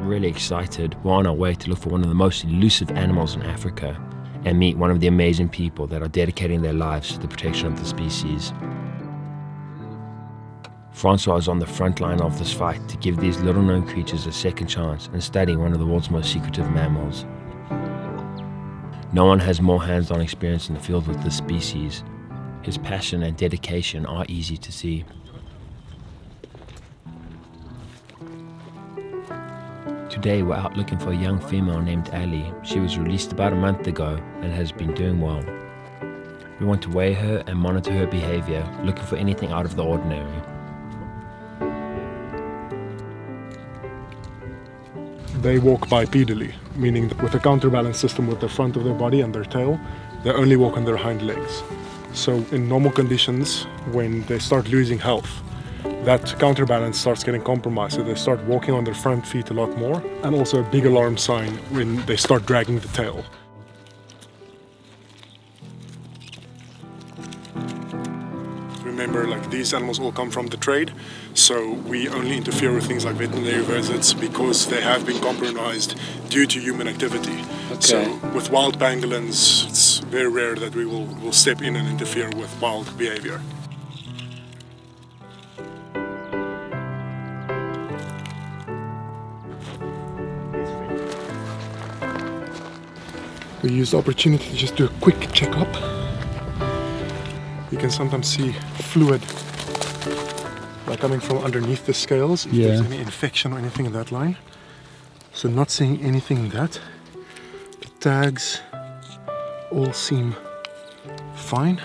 really excited. We're on our way to look for one of the most elusive animals in Africa and meet one of the amazing people that are dedicating their lives to the protection of the species. Francois is on the front line of this fight to give these little known creatures a second chance and study one of the world's most secretive mammals. No one has more hands on experience in the field with this species. His passion and dedication are easy to see. Today we're out looking for a young female named Ally. She was released about a month ago and has been doing well. We want to weigh her and monitor her behavior, looking for anything out of the ordinary. They walk bipedally, meaning with a counterbalance system with the front of their body and their tail, they only walk on their hind legs. So in normal conditions, when they start losing health, that counterbalance starts getting compromised. So they start walking on their front feet a lot more, and also a big alarm sign when they start dragging the tail. Remember, like these animals all come from the trade, so we only interfere with things like veterinary visits because they have been compromised due to human activity. Okay. So with wild pangolins, it's very rare that we will, will step in and interfere with wild behavior. We use the opportunity to just do a quick checkup. You can sometimes see fluid like coming from underneath the scales if there's any infection or anything in that line. So not seeing anything in that. The tags all seem fine.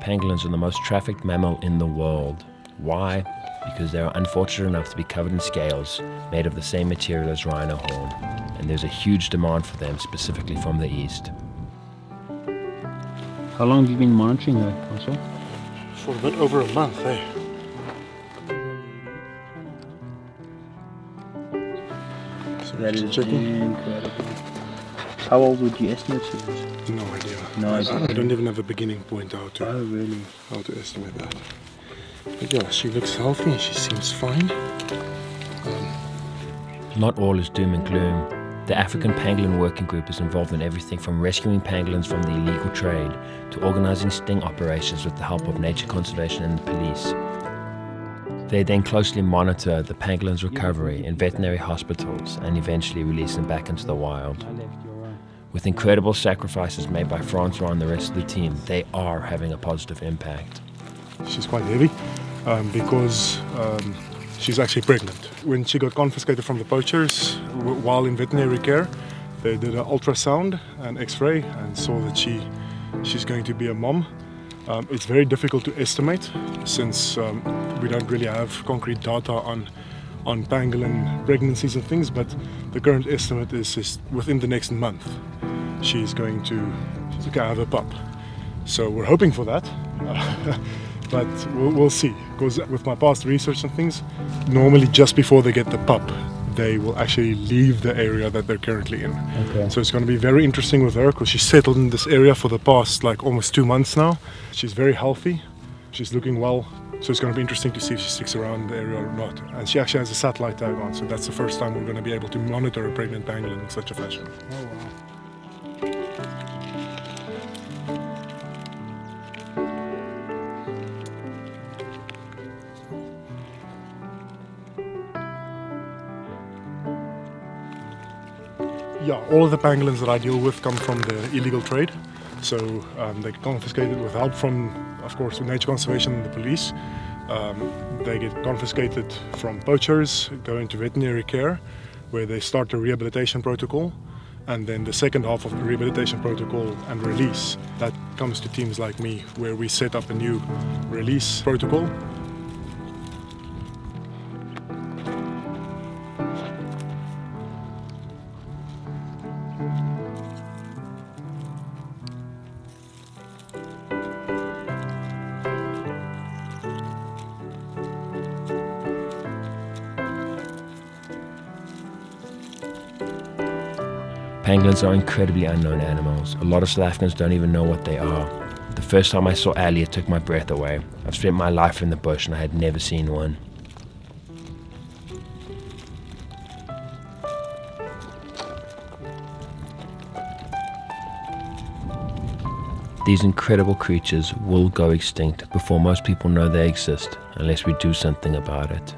Pangolins are the most trafficked mammal in the world. Why? Because they are unfortunate enough to be covered in scales made of the same material as rhino horn, and there's a huge demand for them specifically from the east. How long have you been monitoring her, Francois? For a bit over a month, eh? So That just is checking. incredible. How old would you estimate she is? No idea. No I- idea. I don't even have a beginning point how to Oh, really? how to estimate that. But yeah, she looks healthy and she seems fine. Not all is doom and gloom. The African Pangolin Working Group is involved in everything from rescuing pangolins from the illegal trade to organizing sting operations with the help of nature conservation and the police. They then closely monitor the pangolins' recovery in veterinary hospitals and eventually release them back into the wild. With incredible sacrifices made by Francois and the rest of the team, they are having a positive impact. She's quite heavy um, because um, she's actually pregnant. When she got confiscated from the poachers while in veterinary care, they did an ultrasound and X-ray and saw that she she's going to be a mom. Um, it's very difficult to estimate since um, we don't really have concrete data on on pangolin pregnancies and things. But the current estimate is, is within the next month she's going to she's going to have a pup. So we're hoping for that. but we'll, we'll see. Because with my past research and things, normally just before they get the pup, they will actually leave the area that they're currently in. Okay. So it's going to be very interesting with her because she's settled in this area for the past like almost two months now. She's very healthy. She's looking well. So it's going to be interesting to see if she sticks around the area or not. And she actually has a satellite tag on, so that's the first time we're going to be able to monitor a pregnant pangolin in such a fashion. Oh, Yeah, all of the pangolins that I deal with come from the illegal trade. So um, they get confiscated with help from, of course, nature conservation and the police. Um, they get confiscated from poachers, go into veterinary care, where they start a rehabilitation protocol. And then the second half of the rehabilitation protocol and release, that comes to teams like me, where we set up a new release protocol Pangolins are incredibly unknown animals. A lot of South Africans don't even know what they are. The first time I saw Ally, it took my breath away. I've spent my life in the bush and I had never seen one. These incredible creatures will go extinct before most people know they exist, unless we do something about it.